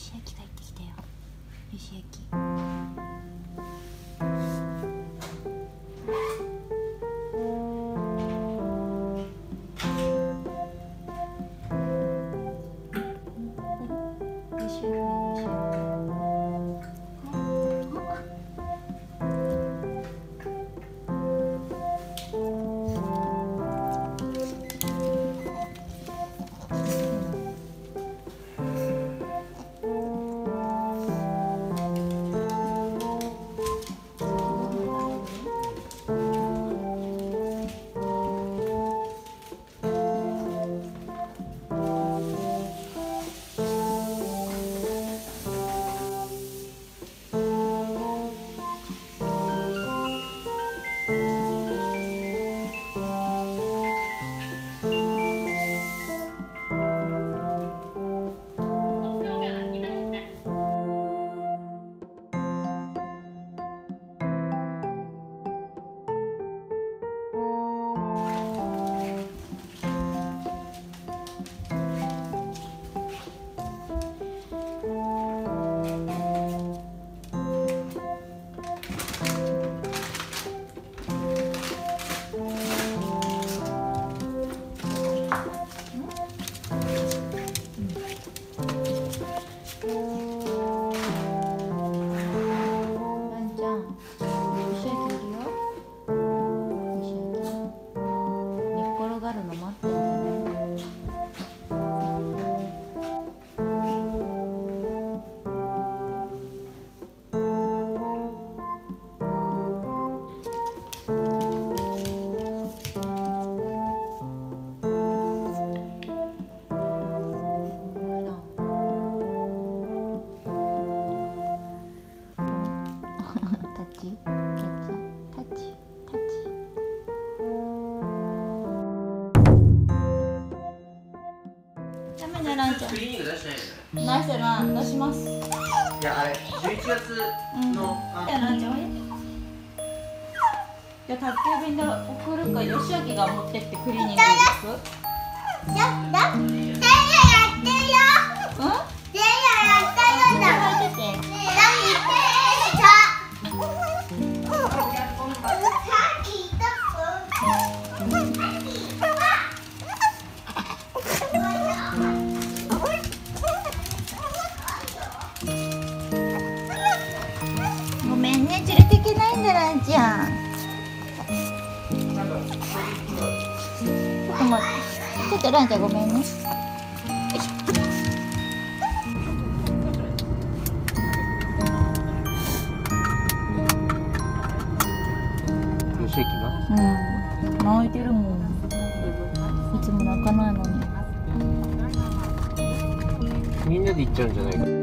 石焼き帰ってきたよ。石焼き。よしきよしきチタチタチタッチランちゃん。クリーニング出してないよね。出してな出します。いやあれ十一月の、うん、じゃあランちゃんじゃ宅急便で送るか吉明が持ってってクリーニング行く？ちゃんちょ。っと待ってちょっとランちゃん。ごめん。ねうん。泣いてるもん。いつも泣かないのにみん。なで行っちゃうん。じゃないか